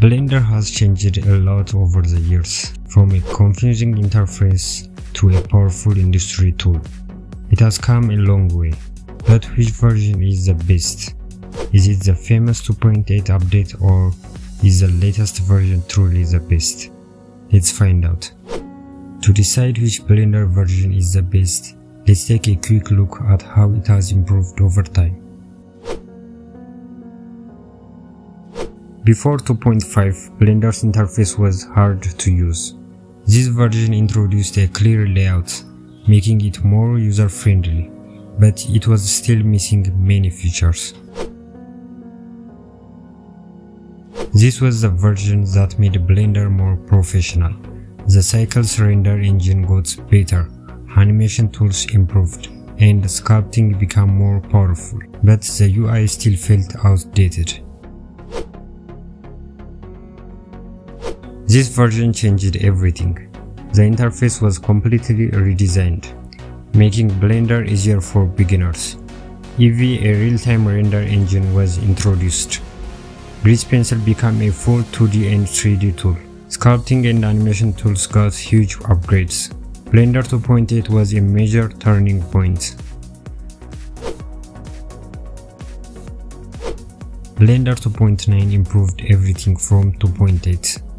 Blender has changed a lot over the years, from a confusing interface to a powerful industry tool. It has come a long way, but which version is the best? Is it the famous 2.8 update or is the latest version truly the best? Let's find out. To decide which Blender version is the best, let's take a quick look at how it has improved over time. Before 2.5, Blender's interface was hard to use. This version introduced a clear layout, making it more user-friendly, but it was still missing many features. This was the version that made Blender more professional. The Cycles render engine got better, animation tools improved, and sculpting became more powerful, but the UI still felt outdated. This version changed everything. The interface was completely redesigned, making Blender easier for beginners. Eevee, a real-time render engine, was introduced. Grease Pencil became a full 2D and 3D tool. Sculpting and animation tools got huge upgrades. Blender 2.8 was a major turning point. Blender 2.9 improved everything from 2.8.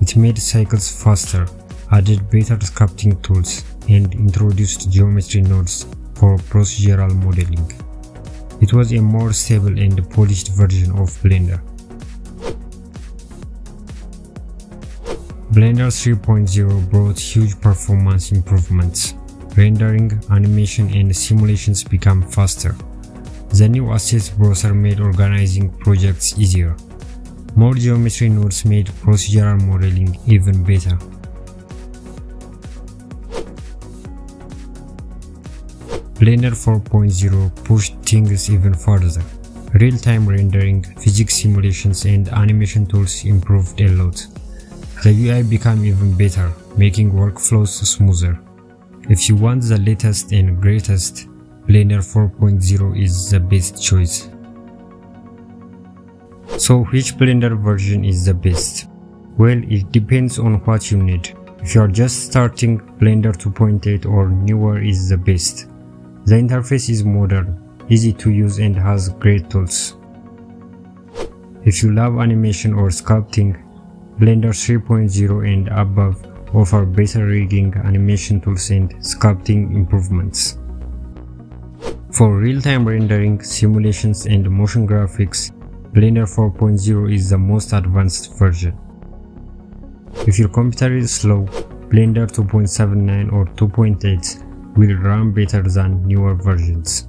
It made cycles faster, added better sculpting tools, and introduced geometry nodes for procedural modeling. It was a more stable and polished version of Blender. Blender 3.0 brought huge performance improvements. Rendering, animation, and simulations became faster. The new Assets browser made organizing projects easier. More geometry nodes made procedural modeling even better. Blender 4.0 pushed things even further. Real-time rendering, physics simulations and animation tools improved a lot. The UI became even better, making workflows smoother. If you want the latest and greatest, Blender 4.0 is the best choice. So which Blender version is the best? Well, it depends on what you need. If you are just starting, Blender 2.8 or newer is the best. The interface is modern, easy to use and has great tools. If you love animation or sculpting, Blender 3.0 and above offer better rigging, animation tools and sculpting improvements. For real-time rendering, simulations and motion graphics, Blender 4.0 is the most advanced version. If your computer is slow, Blender 2.79 or 2.8 will run better than newer versions.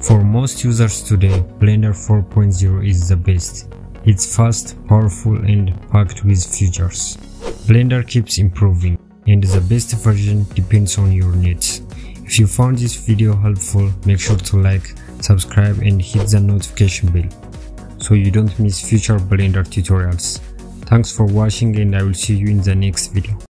For most users today, Blender 4.0 is the best. It's fast, powerful and packed with features. Blender keeps improving and the best version depends on your needs. If you found this video helpful, make sure to like, subscribe and hit the notification bell so you don't miss future Blender tutorials. Thanks for watching and I will see you in the next video.